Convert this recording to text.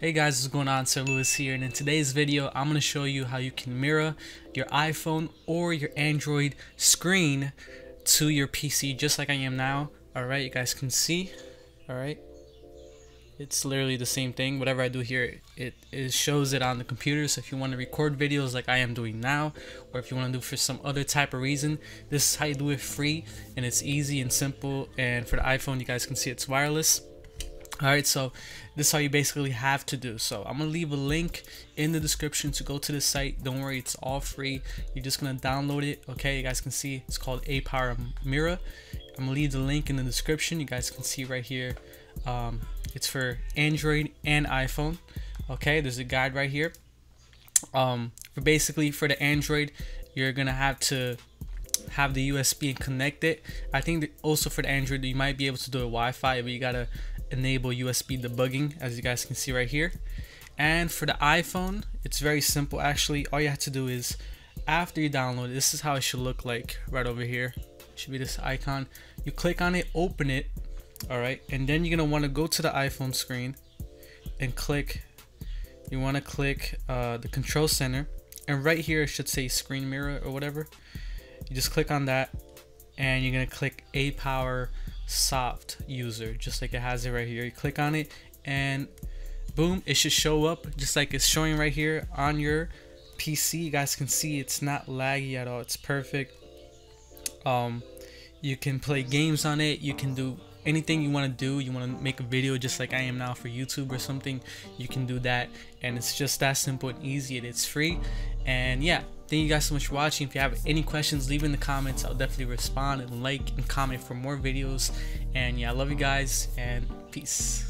Hey guys, what's going on? Sir Luis here, and in today's video, I'm going to show you how you can mirror your iPhone or your Android screen to your PC, just like I am now. Alright, you guys can see. Alright. It's literally the same thing. Whatever I do here, it, it shows it on the computer. So if you want to record videos like I am doing now, or if you want to do for some other type of reason, this is how you do it free, and it's easy and simple. And for the iPhone, you guys can see it's wireless all right so this is how you basically have to do. So i'm gonna leave a link in the description to go to the site. Don't worry it's all free. You're just gonna download it okay? You guys can see it's called a power mirror. I'm gonna leave the link in the description. You guys can see right here. Um, it's for android and iphone okay? There's a guide right here. Um, for basically for the android you're gonna have to have the USB and connect it. I think also for the Android you might be able to do a Wi-Fi, but you gotta enable USB debugging as you guys can see right here. And for the iPhone, it's very simple actually. All you have to do is after you download this is how it should look like right over here. It should be this icon. You click on it, open it, all right, and then you're gonna want to go to the iPhone screen and click. You want to click uh, the control center, and right here it should say screen mirror or whatever. You just click on that, and you're gonna click a power soft user just like it has it right here. You click on it and boom it should show up just like it's showing right here on your PC you guys can see it's not laggy at all. It's perfect. Um you can play games on it. You can do anything you want to do. You want to make a video just like I am now for YouTube or something you can do that. And it's just that simple and easy and it's free and yeah Thank you guys so much for watching. If you have any questions, leave in the comments. I'll definitely respond and like and comment for more videos. And yeah, I love you guys and peace.